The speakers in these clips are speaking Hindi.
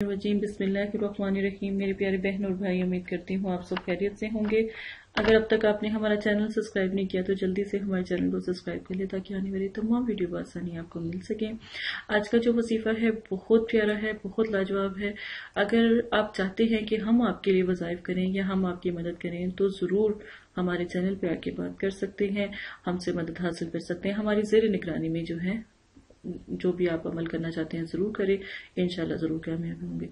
वजीम बिस्मिल्लाहिर्रहमानिर्रहीम। मेरे प्यारे बहन और भाई, उम्मीद करती हूँ आप सब खैरियत से होंगे। अगर अब तक आपने हमारा चैनल सब्सक्राइब नहीं किया तो जल्दी से हमारे चैनल को सब्सक्राइब कर ले, ताकि आने वाली तमाम वीडियो आसानी आपको मिल सके। आज का जो वजीफा है, बहुत प्यारा है, बहुत लाजवाब है। अगर आप चाहते हैं कि हम आपके लिए वजायफ करें, या हम आपकी मदद करें तो ज़रूर हमारे चैनल पर आके बात कर सकते हैं। हमसे मदद हासिल कर सकते हैं। हमारी जेर निगरानी में जो है जो भी आप अमल करना चाहते हैं, ज़रूर करें। इनशाला ज़रूर कामयाब होंगे।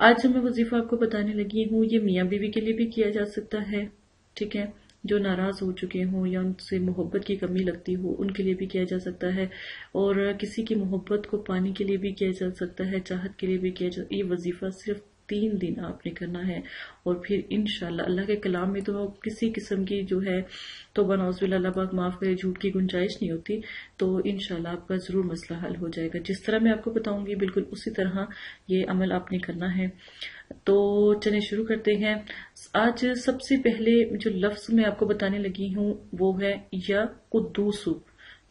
आज मैं वजीफा आपको बताने लगी हूँ, ये मियाँ बीवी के लिए भी किया जा सकता है, ठीक है? जो नाराज़ हो चुके हों या उनसे मोहब्बत की कमी लगती हो, उनके लिए भी किया जा सकता है। और किसी की मोहब्बत को पाने के लिए भी किया जा सकता है, चाहत के लिए भी किया जा, ये वजीफा सिर्फ़ तीन दिन आपने करना है। और फिर इनशाला अल्लाह के कलाम में तो किसी किस्म की जो है तो पाक माफ़ करे, झूठ की गुंजाइश नहीं होती। तो इनशाला आपका ज़रूर मसला हल हो जाएगा। जिस तरह मैं आपको बताऊँगी, बिल्कुल उसी तरह ये अमल आपने करना है। तो चले शुरू करते हैं। आज सबसे पहले जो लफ्ज मैं आपको बताने लगी हूँ, वो है या कुद्दूसु।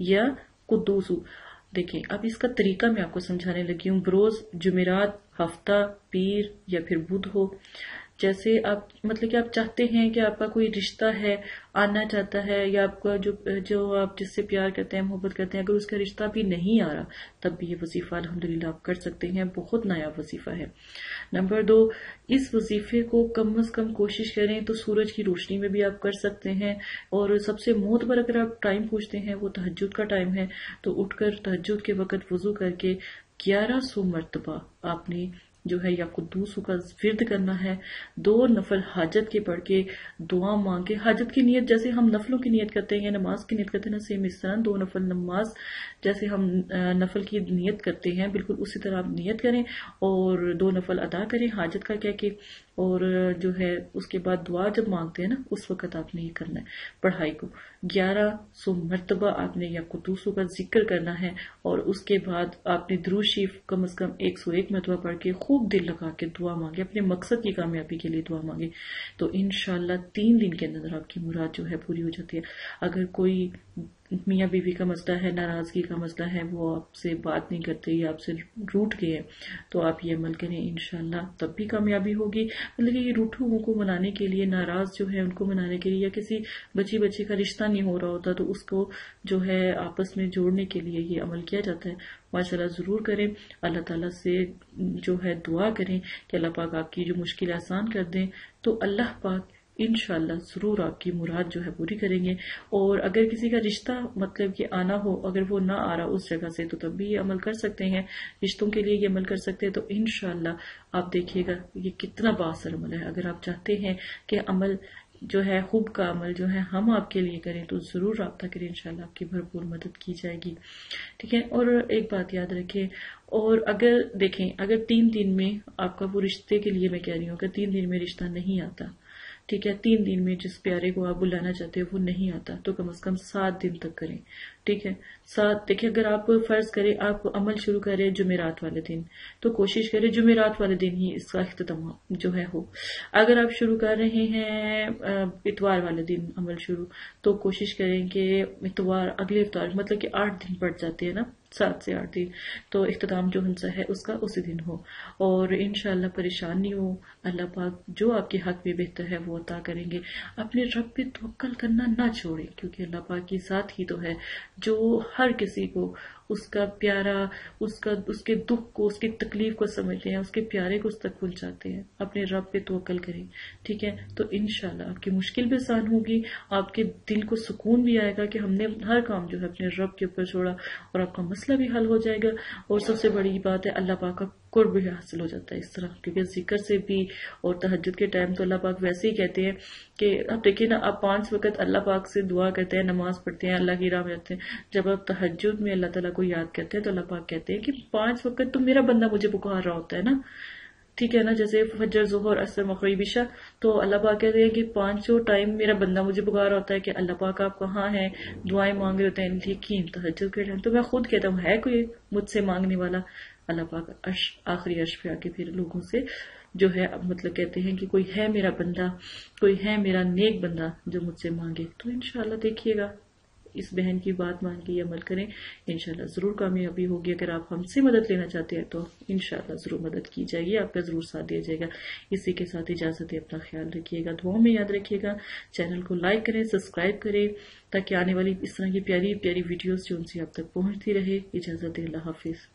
या कुद्दूसु। देखें अब इसका तरीका मैं आपको समझाने लगी हूँ। बरोज जुमेरात, हफ़्ता, पीर या फिर बुध हो। जैसे आप मतलब कि आप चाहते हैं कि आपका कोई रिश्ता है, आना चाहता है, या आपका जो जो आप जिससे प्यार करते हैं, मोहब्बत करते हैं, अगर उसका रिश्ता भी नहीं आ रहा, तब भी ये वजीफा अलहमदिल्ला आप कर सकते हैं। बहुत नया वजीफा है। नंबर दो, इस वजीफे को कम अज कम कोशिश करें तो सूरज की रोशनी में भी आप कर सकते हैं। और सबसे मोतबर अगर आप टाइम पूछते हैं, वो तहजद का टाइम है तो उठकर तहजद के वक्त वज़ू करके ग्यारह सौ मरतबा आपने जो है, या कुद्दूसू का विरद करना है, दो नफल हाजत के पढ़ के दुआ मांग के, हाजत की नीयत जैसे हम नफलों की नीयत करते हैं, या नमाज़ की नीयत करते हैं, ना सेम इस तरह दो नफल नमाज़ जैसे हम नफल की नीयत करते हैं, बिल्कुल उसी तरह आप नीयत करें और दो नफल अदा करें हाजत का कह के और जो है, उसके बाद दुआ जब मांगते हैं ना, उस वक्त आपने ये करना है पढ़ाई को। ग्यारह सौ मरतबा आपने या कुतूसों का ज़िक्र करना है और उसके बाद आपने द्रूशीफ कम अज कम एक सौ एक मरतबा पढ़ के खूब दिल लगा के दुआ मांगे, अपने मकसद की कामयाबी के लिए दुआ मांगे तो इनशाला तीन दिन के अंदर आपकी मुराद जो है पूरी हो जाती है। अगर कोई मियाँ बीवी का मसला है, नाराज़गी का मसला है, वो आपसे बात नहीं करते, या आपसे रूठ गए तो आप ये अमल करें इनशाला तब भी कामयाबी होगी। मतलब कि ये रूठू को मनाने के लिए, नाराज़ जो है उनको मनाने के लिए, या किसी बच्ची बच्ची का रिश्ता नहीं हो रहा होता तो उसको जो है आपस में जोड़ने के लिए ये अमल किया जाता है। माशाल्लाह ज़रूर करें, अल्लाह ताला से जो है दुआ करें कि अल्लाह पाक आपकी जो मुश्किल आसान कर दें तो अल्लाह पाक इनशाला ज़रूर आपकी मुराद जो है पूरी करेंगे। और अगर किसी का रिश्ता मतलब कि आना हो, अगर वो ना आ रहा उस जगह से तो तब भी ये अमल कर सकते हैं। रिश्तों के लिए ये अमल कर सकते हैं। तो इनशाला आप देखिएगा ये कितना बासर अमल है। अगर आप चाहते हैं कि अमल जो है, खूब का अमल जो है हम आपके लिए करें तो ज़रूर रबता करें। इंशाल्लाह आपकी भरपूर मदद की जाएगी। ठीक है? और एक बात याद रखें। और अगर देखें, अगर तीन दिन में आपका वो रिश्ते के लिए मैं कह रही हूँ, अगर तीन दिन में रिश्ता नहीं आता ठीक है, तीन दिन में जिस प्यारे को आप बुलाना चाहते हो, वो नहीं आता तो कम अज कम सात दिन तक करें। ठीक है। सात देखिए, अगर आप फ़र्ज़ करें, आप अमल शुरू करें जुमेरात वाले दिन तो कोशिश करें जुमेरात वाले दिन ही इसका अख्ताम जो है हो। अगर आप शुरू कर रहे हैं इतवार वाले दिन अमल शुरू तो कोशिश करें कि इतवार, अगले इतवार मतलब कि आठ दिन पड़ जाते हैं ना, सात से आठ दिन तो अख्ताम जो हमसा है उसका उसी दिन हो। और इनशाला परेशान नहीं हो, अल्लाह पाक जो आपके हक में बेहतर है वो अता करेंगे। अपने रब पे तवक्ल करना ना छोड़ें, क्योंकि अल्लाह पाक की साथ ही तो है। जो हर किसी को उसका प्यारा, उसका, उसके दुख को, उसकी तकलीफ़ को समझते हैं, उसके प्यारे को उस तक पहुंचाते हैं। अपने रब पे तो अकल करें, ठीक है? तो इनशाला आपकी मुश्किल भी आसान होगी, आपके दिल को सुकून भी आएगा कि हमने हर काम जो है अपने रब के ऊपर छोड़ा और आपका मसला भी हल हो जाएगा। और सबसे बड़ी बात है, अल्लाह पाक का कुर्ब भी हासिल हो जाता है इस तरह, क्योंकि ज़िक्र से भी और तहजद के टाइम तो अल्लाह पाक वैसे ही कहते हैं कि आप देखिए ना, आप पाँच वक्त अल्लाह पाक से दुआ करते हैं, नमाज़ पढ़ते हैं, अल्लाह की राह में जाते हैं। जब आप तहजद में अल्लाह तला को याद करते हैं तो अल्लाह पाक कहते हैं कि पाँच वक्त तो मेरा बंदा मुझे पुकार रहा होता है ना। ठीक है ना, जैसे फजर, जोहर, असर मकरीबिशा तो अल्लाह पाक कहते हैं कि पाँचों टाइम मेरा बंदा मुझे पुकार होता है कि अल्लाह पाक आप कहाँ हैं, दुआएँ मांग रहे होते हैं। लेकिन तहजद के टाइम तो मैं खुद कहता हूँ, है कोई मुझसे मांगने वाला? अल्लाह पाक अश, आखिरी अश पे आके फिर लोगों से जो है मतलब कहते हैं कि कोई है मेरा बंदा, कोई है मेरा नेक बंदा जो मुझसे मांगे। तो इनशाला देखिएगा, इस बहन की बात मान के अमल करें इनशाला ज़रूर कामयाबी होगी। अगर आप हमसे मदद लेना चाहते हैं तो इनशाला ज़रूर मदद की जाएगी आपका ज़रूर साथ दिया जाएगा। इसी के साथ इजाज़त है, अपना ख्याल रखिएगा दुआ में याद रखिएगा। चैनल को लाइक करें, सब्सक्राइब करें, ताकि आने वाली इस तरह की प्यारी प्यारी वीडियोस जो उनसे आप तक पहुँचती रहे। इजाज़त अल्लाह हाफिज।